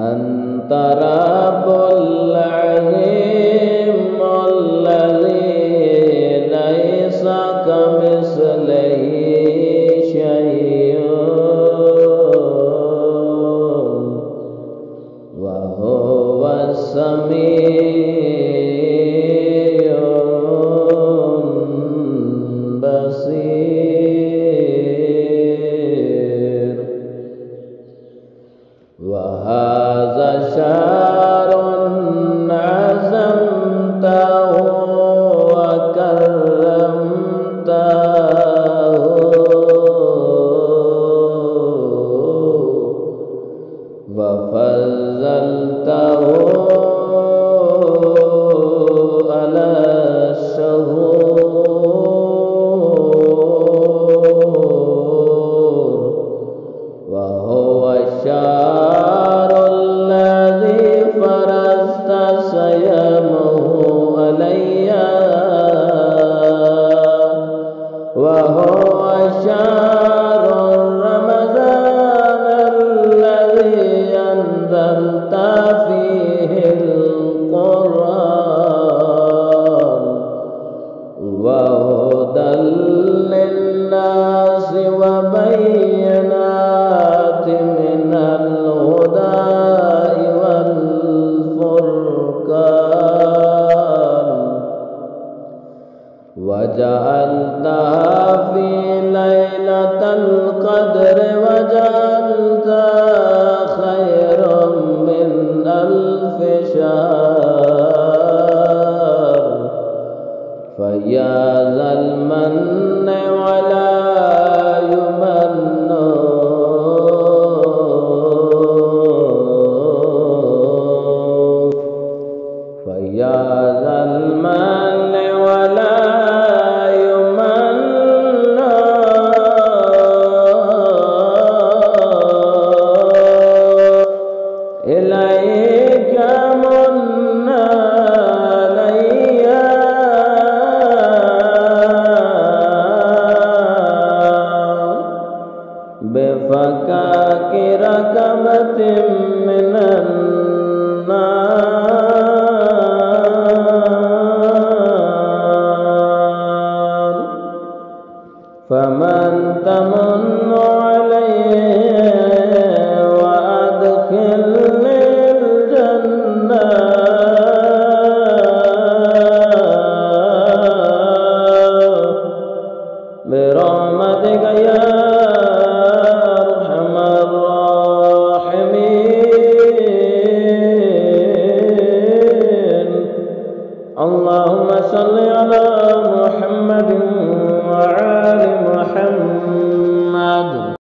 أنت رب وهذا شهر عزمته وكرمته. وفضلته وجعلتها في ليلة القدر وجعلتها خيرا من ألف شهر. فيا ذا المن ولا يمن. كركمة من النار اللهم صل على محمد وعلى محمد.